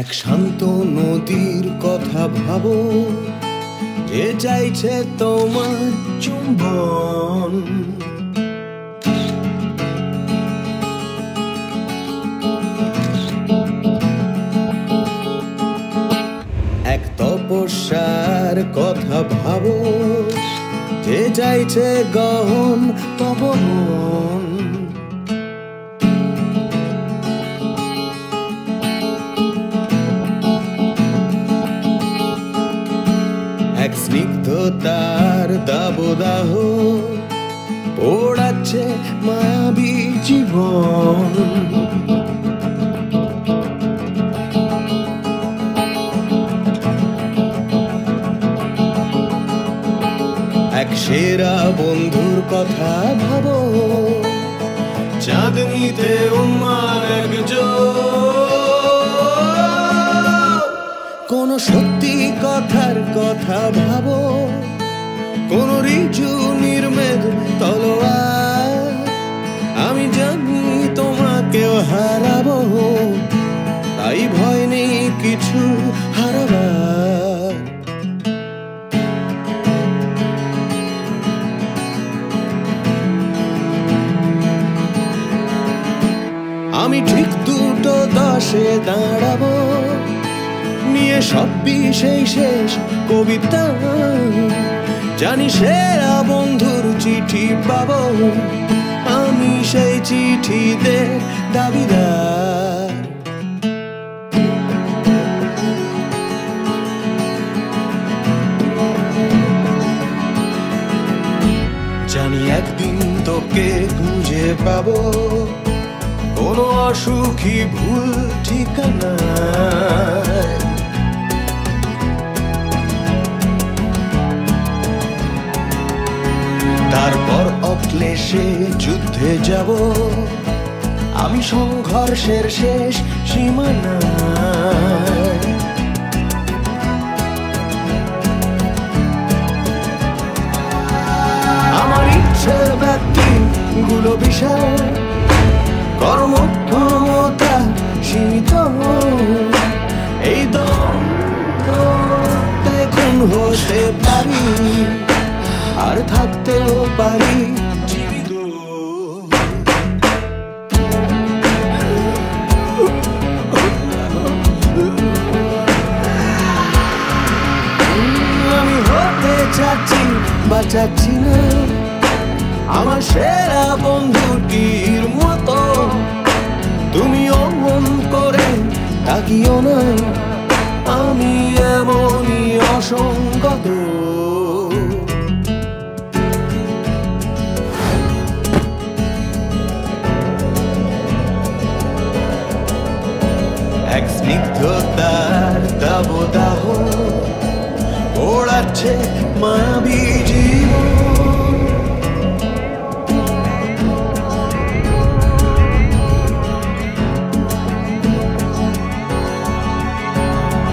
এক শান্ত নদীর কথা ভাবো যে চাইছে তোমার চুম্বন। কথা ভাবো যে চাইছে গহন তপন কথা ভাবো। চাঁদনিতে উম্মার কোন সত্যি কথার কথা ভাবো। কোন রিজু নির্মেদ তলোয়ার। আমি জানি তোমাকেও হারাবো। তাই ভয় নেই কিছু দাঁড়াবো। নিয়ে সব বিষয় শেষ, কবিতা। জানি সেরা বন্ধুর চিঠি পাবো। আমি সেই চিঠিতে দাবিদার। জানি একদিন তোকে খুঁজে পাবো। কোনো অসুখী ভুল ঠিকানা তারপর অক্লেশে যুদ্ধে যাব, আমি সংঘর্ষের শেষ সীমানা আমার ইচ্ছের ব্যক্তি গুলো বিশাল আর থাকতেও পারি। আমি হতে চাচ্ছি বা চাচ্ছি না। আমার সেরা বন্ধুটির মতো। তুমি অমন করে তাকিও না। আমি এমনই স্নিগ্ধতার দাবদাহ ওড়াচ্ছে মায়াবী জীবন।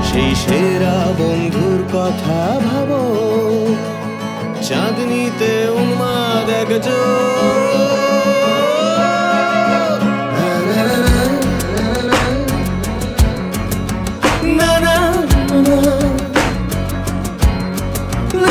সেই সেরা বন্ধুর কথা ভাবো চাঁদনিতে উন্মাদ একজন